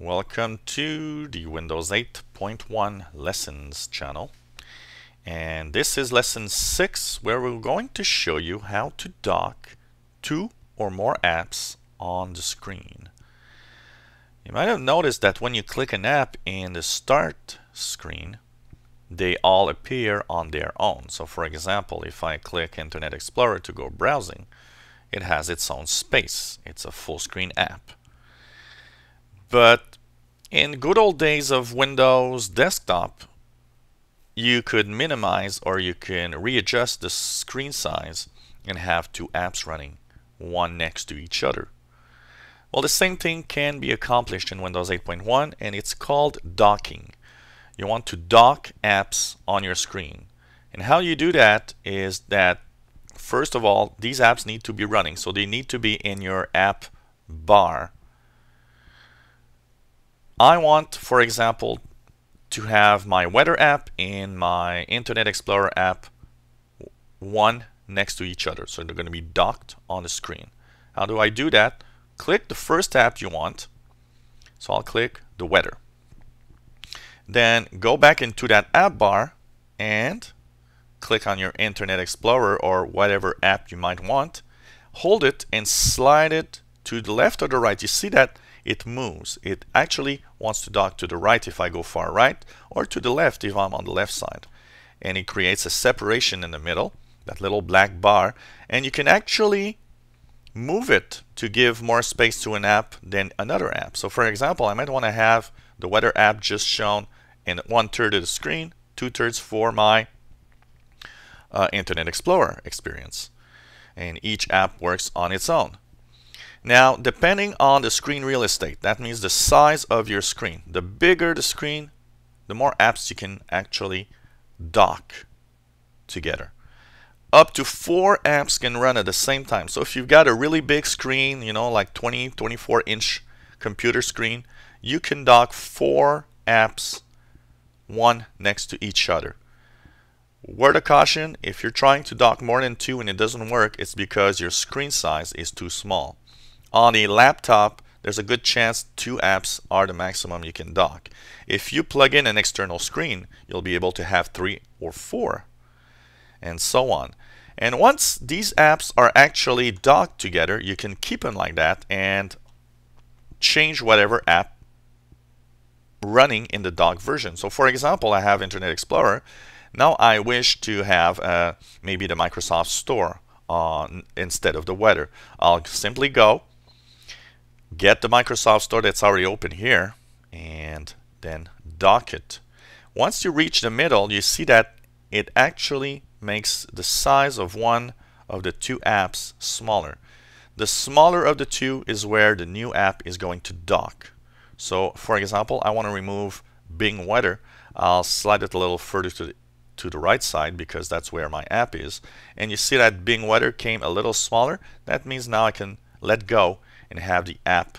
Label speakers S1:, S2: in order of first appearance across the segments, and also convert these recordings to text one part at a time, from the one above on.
S1: Welcome to the Windows 8.1 Lessons channel. And this is lesson 6 where we're going to show you how to dock two or more apps on the screen. You might have noticed that when you click an app in the start screen, they all appear on their own. So for example, if I click Internet Explorer to go browsing, it has its own space. It's a full screen app. But in good old days of Windows desktop, you could minimize or you can readjust the screen size and have two apps running, one next to each other. Well, the same thing can be accomplished in Windows 8.1 and it's called docking. You want to dock apps on your screen. And how you do that is that first of all, these apps need to be running. So they need to be in your app bar I want, for example, to have my weather app and my Internet Explorer app one next to each other. So they're going to be docked on the screen. How do I do that? Click the first app you want. So I'll click the weather. Then go back into that app bar and click on your Internet Explorer or whatever app you might want. Hold it and slide it to the left or the right. You see that it moves. It actually wants to dock to the right if I go far right or to the left if I'm on the left side. And it creates a separation in the middle, that little black bar, and you can actually move it to give more space to an app than another app. So for example, I might want to have the weather app just shown in one third of the screen, two thirds for my uh, Internet Explorer experience. And each app works on its own. Now, depending on the screen real estate, that means the size of your screen. The bigger the screen, the more apps you can actually dock together. Up to four apps can run at the same time. So if you've got a really big screen, you know, like 20, 24 inch computer screen, you can dock four apps, one next to each other. Word of caution, if you're trying to dock more than two and it doesn't work, it's because your screen size is too small. On a laptop, there's a good chance two apps are the maximum you can dock. If you plug in an external screen, you'll be able to have three or four, and so on. And once these apps are actually docked together, you can keep them like that and change whatever app running in the dock version. So for example, I have Internet Explorer. Now I wish to have uh, maybe the Microsoft Store on instead of the weather. I'll simply go get the Microsoft Store that's already open here and then dock it. Once you reach the middle, you see that it actually makes the size of one of the two apps smaller. The smaller of the two is where the new app is going to dock. So for example, I want to remove Bing Weather. I'll slide it a little further to the, to the right side because that's where my app is. And you see that Bing Weather came a little smaller. That means now I can let go and have the app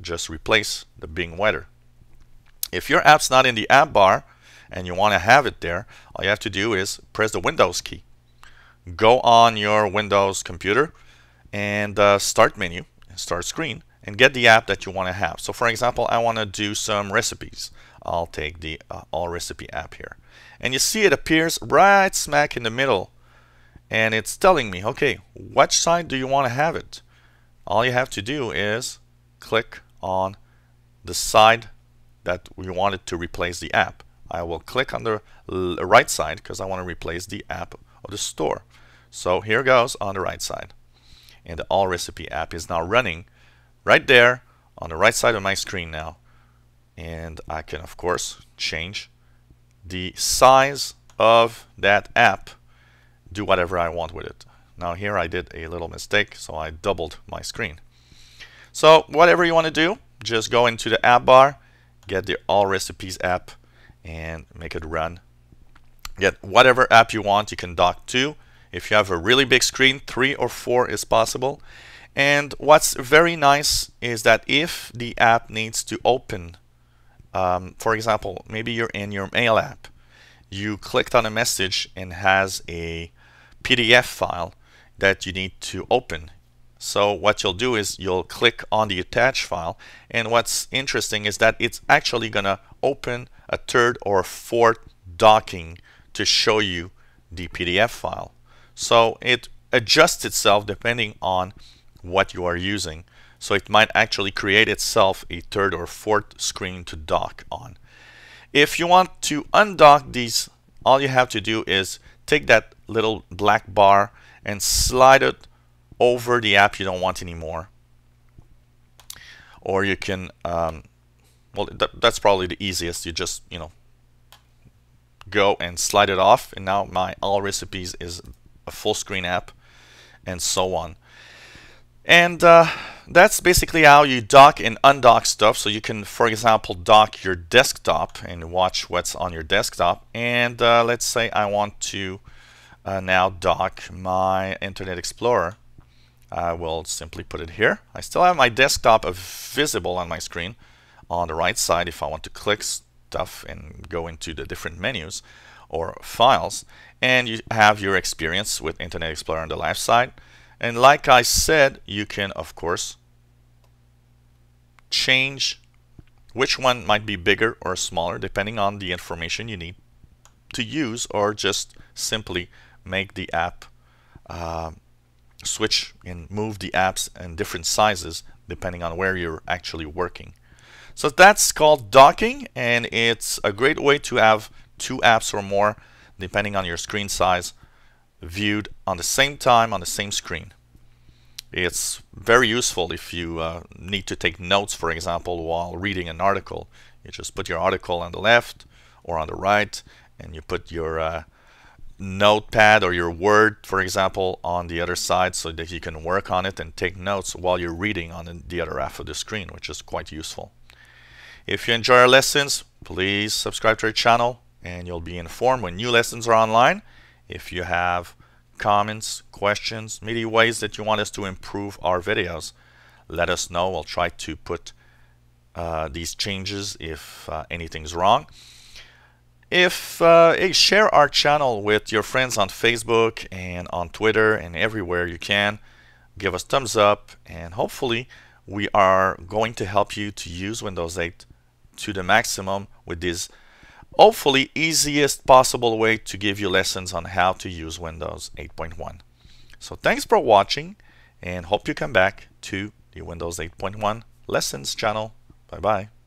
S1: just replace the Bing Weather. If your app's not in the app bar and you want to have it there, all you have to do is press the Windows key. Go on your Windows computer and uh, start menu, start screen, and get the app that you want to have. So for example, I want to do some recipes. I'll take the uh, All Recipe app here. And you see it appears right smack in the middle. And it's telling me, okay, which side do you want to have it? All you have to do is click on the side that we wanted to replace the app. I will click on the right side because I want to replace the app of the store. So here goes on the right side. And the All Recipe app is now running right there on the right side of my screen now. And I can, of course, change the size of that app, do whatever I want with it. Now here I did a little mistake, so I doubled my screen. So whatever you want to do, just go into the app bar, get the All Recipes app, and make it run. Get whatever app you want, you can dock to. If you have a really big screen, three or four is possible. And what's very nice is that if the app needs to open, um, for example, maybe you're in your mail app, you clicked on a message and has a PDF file, that you need to open. So what you'll do is you'll click on the attach file and what's interesting is that it's actually gonna open a third or fourth docking to show you the PDF file. So it adjusts itself depending on what you are using. So it might actually create itself a third or fourth screen to dock on. If you want to undock these, all you have to do is take that little black bar and slide it over the app you don't want anymore. Or you can, um, well, that, that's probably the easiest. You just, you know, go and slide it off. And now my All Recipes is a full screen app and so on. And uh, that's basically how you dock and undock stuff. So you can, for example, dock your desktop and watch what's on your desktop. And uh, let's say I want to uh, now dock my Internet Explorer. I will simply put it here. I still have my desktop visible on my screen on the right side if I want to click stuff and go into the different menus or files. And you have your experience with Internet Explorer on the left side. And like I said, you can, of course, change which one might be bigger or smaller depending on the information you need to use or just simply make the app uh, switch and move the apps in different sizes depending on where you're actually working. So that's called docking and it's a great way to have two apps or more depending on your screen size viewed on the same time on the same screen. It's very useful if you uh, need to take notes, for example, while reading an article. You just put your article on the left or on the right, and you put your uh, notepad or your Word, for example, on the other side so that you can work on it and take notes while you're reading on the other half of the screen, which is quite useful. If you enjoy our lessons, please subscribe to our channel and you'll be informed when new lessons are online. If you have comments, questions, maybe ways that you want us to improve our videos, let us know. We'll try to put uh, these changes if uh, anything's wrong. If uh, share our channel with your friends on Facebook and on Twitter and everywhere you can, give us thumbs up, and hopefully we are going to help you to use Windows 8 to the maximum with this hopefully easiest possible way to give you lessons on how to use Windows 8.1. So thanks for watching and hope you come back to the Windows 8.1 lessons channel. Bye bye.